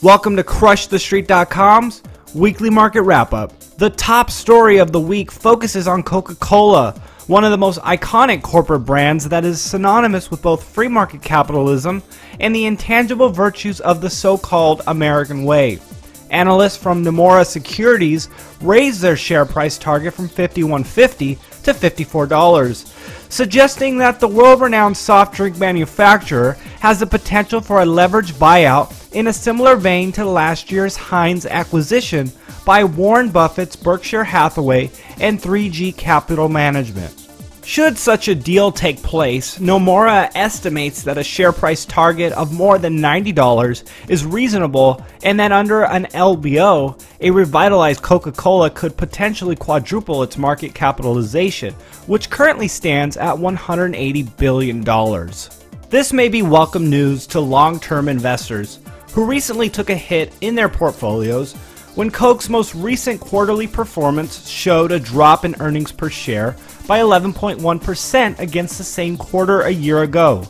Welcome to CrushTheStreet.com's weekly market wrap up. The top story of the week focuses on Coca Cola, one of the most iconic corporate brands that is synonymous with both free market capitalism and the intangible virtues of the so called American way. Analysts from Nomura Securities raised their share price target from $51.50 to $54 suggesting that the world renowned soft drink manufacturer has the potential for a leveraged buyout in a similar vein to last year's Heinz acquisition by Warren Buffett's Berkshire Hathaway and 3G Capital Management. Should such a deal take place, Nomura estimates that a share price target of more than $90 is reasonable and that under an LBO, a revitalized Coca Cola could potentially quadruple its market capitalization, which currently stands at $180 billion. This may be welcome news to long term investors who recently took a hit in their portfolios when Coke's most recent quarterly performance showed a drop in earnings per share by 11.1% against the same quarter a year ago.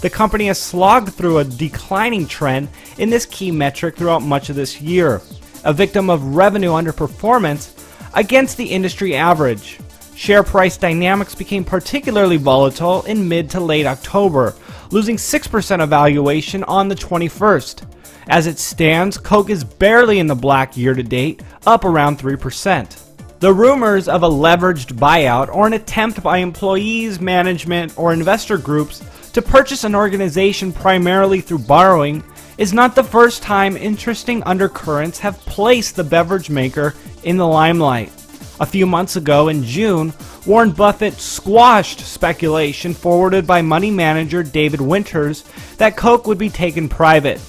The company has slogged through a declining trend in this key metric throughout much of this year, a victim of revenue underperformance against the industry average. Share price dynamics became particularly volatile in mid to late October, losing 6% of valuation on the 21st. As it stands, Coke is barely in the black year to date, up around 3%. The rumors of a leveraged buyout or an attempt by employees, management, or investor groups to purchase an organization primarily through borrowing is not the first time interesting undercurrents have placed the beverage maker in the limelight. A few months ago in June, Warren Buffett squashed speculation forwarded by money manager David Winters that Coke would be taken private.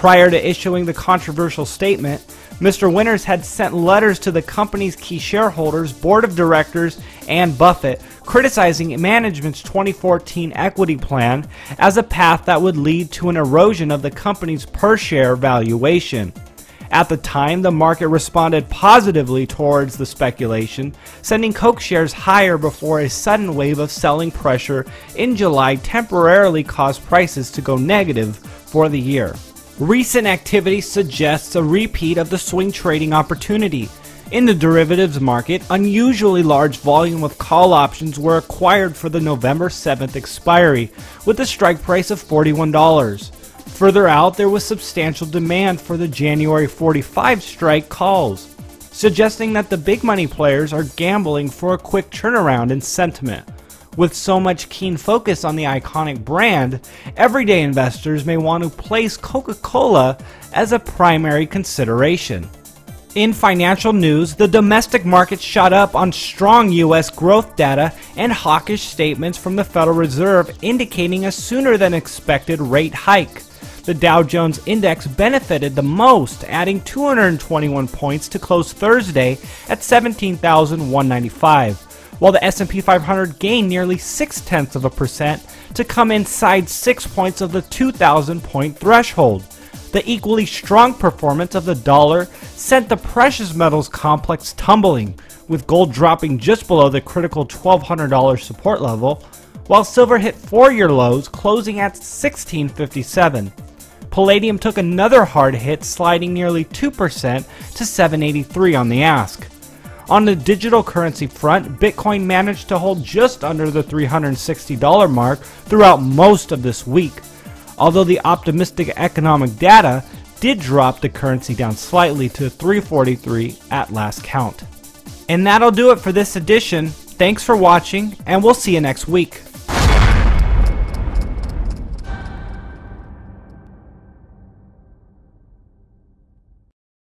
Prior to issuing the controversial statement, Mr. Winters had sent letters to the company's key shareholders, board of directors, and Buffett, criticizing management's 2014 equity plan as a path that would lead to an erosion of the company's per share valuation. At the time, the market responded positively towards the speculation, sending Coke shares higher before a sudden wave of selling pressure in July temporarily caused prices to go negative for the year. Recent activity suggests a repeat of the swing trading opportunity. In the derivatives market, unusually large volume of call options were acquired for the November 7th expiry, with a strike price of $41. Further out, there was substantial demand for the January 45 strike calls, suggesting that the big money players are gambling for a quick turnaround in sentiment. With so much keen focus on the iconic brand, everyday investors may want to place Coca Cola as a primary consideration. In financial news, the domestic market shot up on strong U.S. growth data and hawkish statements from the Federal Reserve indicating a sooner than expected rate hike. The Dow Jones Index benefited the most, adding 221 points to close Thursday at 17,195 while the S&P 500 gained nearly 6 tenths of a percent to come inside 6 points of the 2,000 point threshold. The equally strong performance of the dollar sent the precious metals complex tumbling, with gold dropping just below the critical $1,200 support level, while silver hit four-year lows, closing at 1657. Palladium took another hard hit, sliding nearly 2% to 783 on the ask. On the digital currency front, Bitcoin managed to hold just under the $360 mark throughout most of this week. Although the optimistic economic data did drop the currency down slightly to 343 at last count. And that'll do it for this edition. Thanks for watching, and we'll see you next week.